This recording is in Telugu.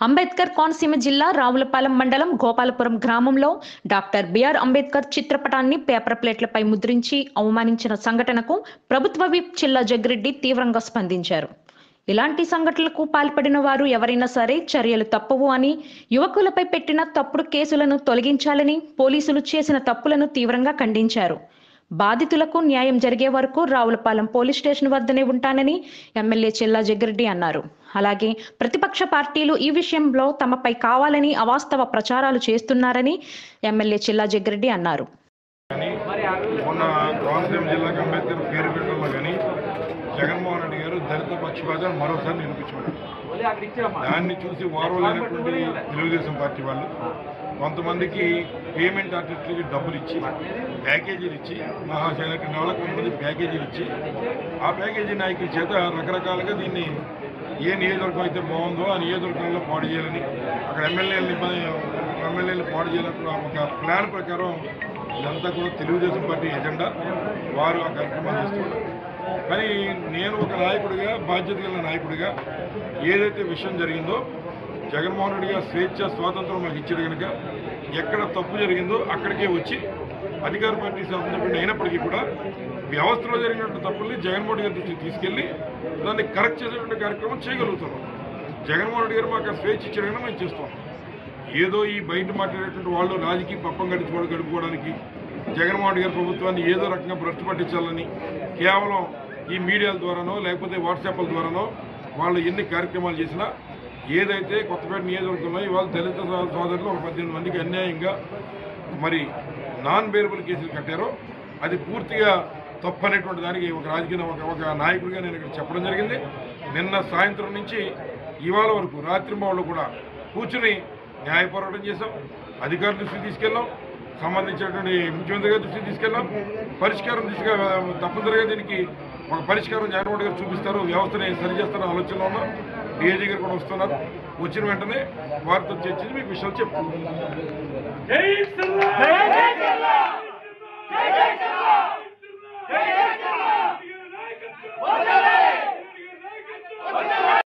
అంబేద్కర్ కోనసీమ జిల్లా రావులపాలెం మండలం గోపాలపురం గ్రామంలో డాక్టర్ బిఆర్ అంబేద్కర్ చిత్రపటాన్ని పేపర్ ప్లేట్లపై ముద్రించి అవమానించిన సంఘటనకు ప్రభుత్వ విప్ చిల్లా జగ్గిరెడ్డి తీవ్రంగా స్పందించారు. ఇలాంటి సంఘటనలకు పాల్పడిన వారు ఎవరైనా సరే చర్యలు తప్పవు అని యువకులపై పెట్టిన తప్పుడు కేసులను తొలగించాలని పోలీసులు చేసిన తప్పులను తీవ్రంగా ఖండించారు. బాధితులకు న్యాయం జరిగే వరకు రావులపాలెం పోలీస్ స్టేషన్ వద్దనే ఉంటానని ఎమ్మెల్యే చెల్లా జగ్గిరెడ్డి అన్నారు. అలాగే ప్రతిపక్ష పార్టీలు ఈ విషయంలో తమపై కావాలని అవాస్తవ ప్రచారాలు చేస్తున్నారని ఎమ్మెల్యే చెల్లా జగ్గిరెడ్డి అన్నారు. జగన్మోహన్ రెడ్డి గారు దళిత పక్షపాతాన్ని మరోసారి నిరూపించుకున్నారు దాన్ని చూసి వారవలేనటువంటి తెలుగుదేశం పార్టీ వాళ్ళు. కొంతమందికి పేమెంట్ ఆర్టిస్టులకి డబ్బులు ఇచ్చి ప్యాకేజీలు ఇచ్చి మహాశైలకి నెల కొంతమంది ప్యాకేజీలు ఇచ్చి ఆ ప్యాకేజీ నాయకుల చేత రకరకాలుగా దీన్ని ఏ నియోజకవర్గం అయితే బాగుందో ఆ నియోజకవర్గంలో పాడు చేయాలని అక్కడ ఎమ్మెల్యేలని ఎమ్మెల్యేలు పాడు చేయాలని ఒక ప్లాన్ ప్రకారం ఇదంతా కూడా తెలుగుదేశం పార్టీ ఎజెండా. వారు ఆ కార్యక్రమాలు చేస్తున్నారు. కానీ నేను ఒక నాయకుడిగా బాధ్యత గల నాయకుడిగా ఏదైతే విషయం జరిగిందో జగన్మోహన్ రెడ్డి గారు స్వేచ్ఛ స్వాతంత్రం మనకి ఇచ్చాడు కనుక ఎక్కడ తప్పు జరిగిందో అక్కడికే వచ్చి అధికార పార్టీ శాసనసభ్యుడు అయినప్పటికీ కూడా వ్యవస్థలో జరిగినటువంటి తప్పుల్ని జగన్మోహన్ రెడ్డి గారి దృష్టికి తీసుకెళ్ళి దాన్ని కరెక్ట్ చేసేటువంటి కార్యక్రమం చేయగలుగుతున్నాం. జగన్మోహన్ రెడ్డి గారు మాకు స్వేచ్ఛ ఇచ్చాడు కనుక మేము చేస్తాం. ఏదో ఈ బయట మాట్లాడేటువంటి వాళ్ళు రాజకీయ పప్పం గడుచుకోవడం గడుపుకోవడానికి జగన్మోహన్ రెడ్డి గారి ప్రభుత్వాన్ని ఏదో రకంగా భ్రష్టు పట్టించాలని కేవలం ఈ మీడియాల ద్వారానో లేకపోతే వాట్సాప్ల ద్వారానో వాళ్ళు ఎన్ని కార్యక్రమాలు చేసినా ఏదైతే కొత్తపేట నియోజకవర్గంలో ఇవాళ దళిత సోదరులు ఒక పద్దెనిమిది మందికి అన్యాయంగా మరి నాన్ బేరబుల్ కేసులు కట్టారో అది పూర్తిగా తప్పు అనేటువంటి దానికి ఒక రాజకీయ ఒక ఒక నాయకుడిగా నేను ఇక్కడ చెప్పడం జరిగింది. నిన్న సాయంత్రం నుంచి ఇవాళ వరకు రాత్రింబావులు కూడా కూర్చుని న్యాయ పోరాటం చేశాం అధికారుల దృష్టికి తీసుకెళ్ళాం సంబంధించినటువంటి ముఖ్యమంత్రి గారి దృష్టికి తీసుకెళ్ళాం. పరిష్కారం దిశగా తప్పనిసరిగా దీనికి ఒక పరిష్కారం జగన్మోహన్ గారు చూపిస్తారు వ్యవస్థని సరిచేస్తారని ఆలోచనలో ఉన్నాం. డిఏ దగ్గర కూడా వస్తున్నారు. వచ్చిన వెంటనే వారితో చర్చించి మీకు విషయాలు చెప్తాం.